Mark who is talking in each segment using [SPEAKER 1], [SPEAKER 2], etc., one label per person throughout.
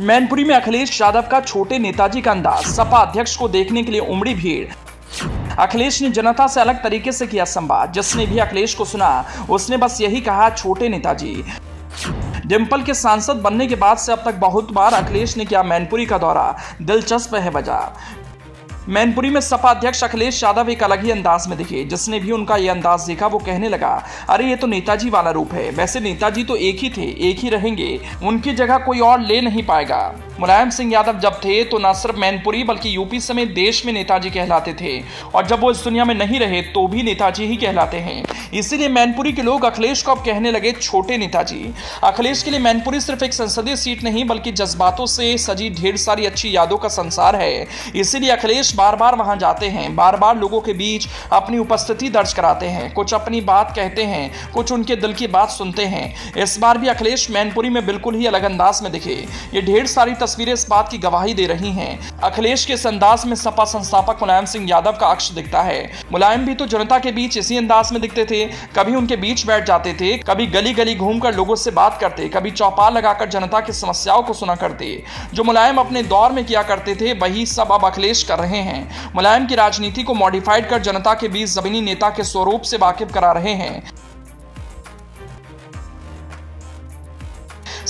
[SPEAKER 1] मैनपुरी में अखिलेश यादव का छोटे नेताजी का अंदाज, सपा अध्यक्ष को देखने के लिए उमड़ी भीड़। अखिलेश ने जनता से अलग तरीके से किया संवाद, जिसने भी अखिलेश को सुना, उसने बस यही कहा, छोटे नेताजी। डिम्पल के सांसद बनने के बाद से अब तक बहुत बार अखिलेश ने किया मैनपुरी का दौरा। दिलचस्प है वजह। मैनपुरी में सपा अध्यक्ष अखिलेश यादव एक अलग ही अंदाज में दिखे, जिसने भी उनका यह अंदाज देखा, वो कहने लगा, अरे, ये तो नेताजी वाला रूप है। वैसे नेताजी तो एक ही थे, एक ही रहेंगे। उनकी जगह कोई और ले नहीं पाएगा। मुलायम सिंह यादव जब थे तो न सिर्फ़ मैनपुरी, बल्कि यूपी समेत देश में नेताजी कहलाते थे। और जब वो इस दुनिया में नहीं रहे तो भी नेताजी ही कहलाते हैं। इसीलिए मैनपुरी के लोग अखिलेश को अब कहने लगे, छोटे नेताजी, अखिलेश के लिए मैनपुरी सिर्फ़ एक संसदीय सीट नहीं, बल्कि जज्बातों से सजी ढेर सारी अच्छी यादों का संसार है। इसीलिए अखिलेश बार बार वहाँ जाते हैं बार बार लोगों के बीच अपनी उपस्थिति दर्ज कराते हैं। कुछ अपनी बात कहते हैं, कुछ उनके दिल की बात सुनते हैं। इस बार भी अखिलेश मैनपुरी में बिल्कुल ही अलग अंदाज में दिखे। ये ढेर सारी तस्वीरें इस बात की गवाही दे रही हैं। अखिलेश के इस अंदाज में सपा संस्थापक मुलायम सिंह यादव का अक्ष दिखता है। मुलायम भी तो जनता के बीच इसी अंदाज में दिखते थे। कभी उनके बीच बैठ जाते थे, कभी गली गली घूमकर लोगों से बात करते, कभी चौपाल लगाकर जनता की समस्याओं को सुना करते। जो मुलायम अपने दौर में किया करते थे, वही सब अब अखिलेश कर रहे हैं। मुलायम की राजनीति को मॉडिफाइड कर जनता के बीच जमीनी नेता के स्वरूप से वाकिफ करा रहे हैं।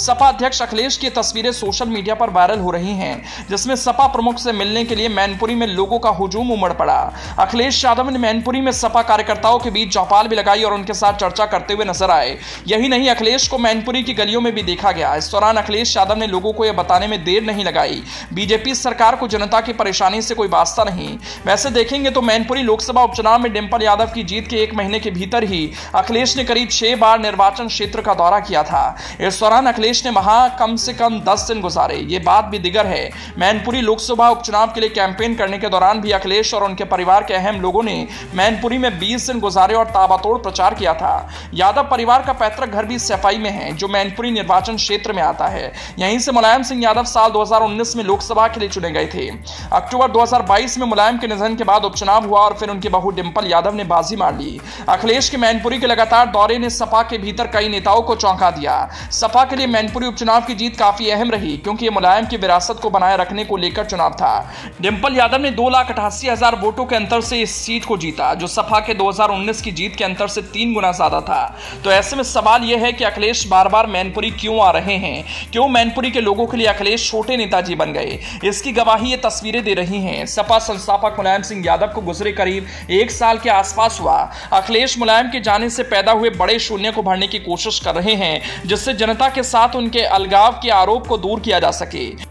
[SPEAKER 1] सपा अध्यक्ष अखिलेश की तस्वीरें सोशल मीडिया पर वायरल हो रही हैं, जिसमें सपा प्रमुख से मिलने के लिए मैनपुरी में लोगों का हुजूम उमड़ पड़ा। अखिलेश यादव ने मैनपुरी में सपा कार्यकर्ताओं के बीच चौपाल भी लगाई और उनके साथ चर्चा करते हुए नज़र आए। यही नहीं, अखिलेश को मैनपुरी की गलियों में भी देखा गया। इस दौरान अखिलेश यादव ने लोगों को यह बताने में देर नहीं लगाई। बीजेपी सरकार को जनता की परेशानी से कोई वास्ता नहीं। वैसे देखेंगे तो मैनपुरी लोकसभा उपचुनाव में डिम्पल यादव की जीत के एक महीने के भीतर ही अखिलेश ने करीब छह बार निर्वाचन क्षेत्र का दौरा किया था। इस दौरान अखिलेश ने वहाँ कम से कम दस दिन गुजारे। ये बात भी दिगर है। मैनपुरी लोकसभा उपचुनाव के लिए कैंपेन करने के दौरान भी अखिलेश और उनके परिवार के अहम लोगों ने मैनपुरी में बीस दिन गुजारे और ताबातोड़ प्रचार किया था। यादव परिवार का पैतृक घर भी सफ़ाई में है, जो मैनपुरी निर्वाचन क्षेत्र में आता है। यहीं से मुलायम सिंह यादव साल 2019 में लोकसभा के लिए चुने गए थे। अक्टूबर 2022 में मुलायम के निधन के बाद उपचुनाव हुआ और फिर उनकी बहू डिम्पल यादव ने बाजी मार ली। अखिलेश के मैनपुरी के लगातार दौरे ने सपा के भीतर कई नेताओं को चौंका दिया। सपा के लिए मैनपुरी उपचुनाव की जीत काफ़ी अहम रही, क्योंकि ये मुलायम की विरासत को बनाए रखने को लेकर चुनाव था। डिम्पल यादव ने दो लाख अठासी हज़ार वोटों के अंतर से इस सीट को जीता, जो सपा के 2019 की जीत के अंतर से तीन गुना ज़्यादा था। तो ऐसे में सवाल यह है कि अखिलेश बार बार मैनपुरी क्यों आ रहे हैं? क्यों मैनपुरी के लोगों के लिए अखिलेश छोटे नेताजी बन गए? इसकी गवाही ये तस्वीरें दे रही हैं। सपा संस्थापक मुलायम सिंह यादव को गुजरे करीब एक साल के आसपास हुआ। अखिलेश मुलायम के जाने से पैदा हुए बड़े शून्य को भरने की कोशिश कर रहे हैं, जिससे जनता के साथ उनके अलगाव के आरोप को दूर किया जा सके।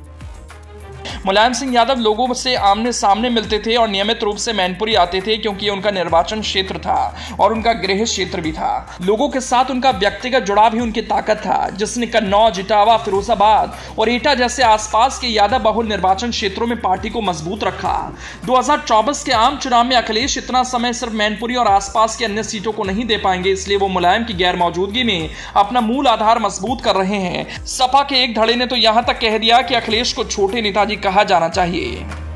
[SPEAKER 1] मुलायम सिंह यादव लोगों से आमने सामने मिलते थे और नियमित रूप से मैनपुरी आते थे क्योंकि उनका निर्वाचन क्षेत्र था और उनका गृह क्षेत्र भी था। लोगों के साथ उनका व्यक्तिगत जुड़ाव ही उनकी ताकत था, जिसने कन्नौज इटावा फिरोजाबाद और ईटा जैसे आसपास के यादव बहुल निर्वाचन क्षेत्रों में पार्टी को मज़बूत रखा। 2024 के आम चुनाव में अखिलेश इतना समय सिर्फ़ मैनपुरी और आसपास के अन्य सीटों को नहीं दे पाएँगे, इसलिए वो मुलायम की गैर मौजूदगी में अपना मूल आधार मज़बूत कर रहे हैं। सपा के एक धड़े ने तो यहाँ तक कह दिया कि अखिलेश को छोटे नेताजी कहा जाना चाहिए।